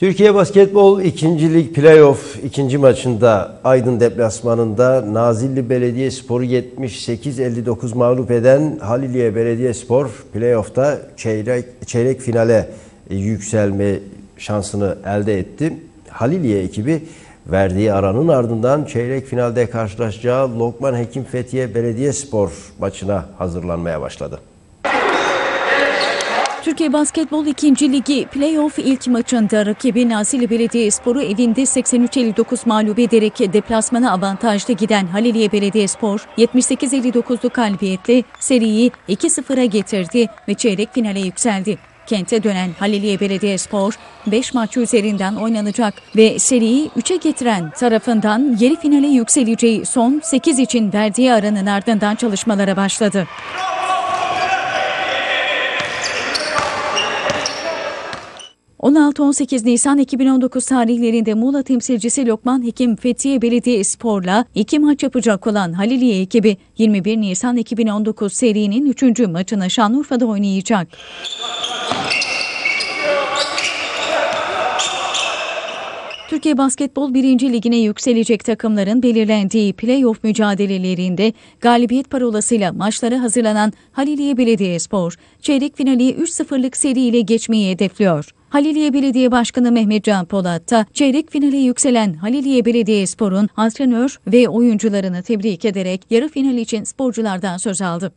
Türkiye Basketbol 2. Lig Playoff ikinci maçında Aydın deplasmanında Nazilli Belediyespor'u 78-59 mağlup eden Haliliye Belediyespor playoff'ta çeyrek, çeyrek finale yükselme şansını elde etti. Haliliye ekibi verdiği aranın ardından çeyrek finalde karşılaşacağı Lokman Hekim Fethiye Belediyespor maçına hazırlanmaya başladı. Türkiye Basketbol 2. Ligi playoff ilk maçında rakibi Nazilli Belediyespor'u evinde 83-59 mağlup ederek deplasmana avantajlı giden Haliliye Belediyespor 78-59'luk galibiyetle seriyi 2-0'a getirdi ve çeyrek finale yükseldi. Kente dönen Haliliye Belediyespor 5 maç üzerinden oynanacak ve seriyi 3'e getiren tarafından yarı finale yükseleceği son 8 için verdiği aranın ardından çalışmalara başladı. ...16-18 Nisan 2019 tarihlerinde Muğla temsilcisi Lokman Hekim Fethiye Belediye Spor'la iki maç yapacak olan Haliliye ekibi 21 Nisan 2019 serinin 3. maçını Şanlıurfa'da oynayacak. Türkiye Basketbol 1. Ligine yükselecek takımların belirlendiği playoff mücadelelerinde galibiyet parolasıyla maçlara hazırlanan Haliliye Belediyespor, çeyrek finali 3-0'lık seriyle geçmeyi hedefliyor. Haliliye Belediye Başkanı Mehmet Can Polat da çeyrek finale yükselen Haliliye Belediyespor'un antrenör ve oyuncularını tebrik ederek yarı final için sporculardan söz aldı.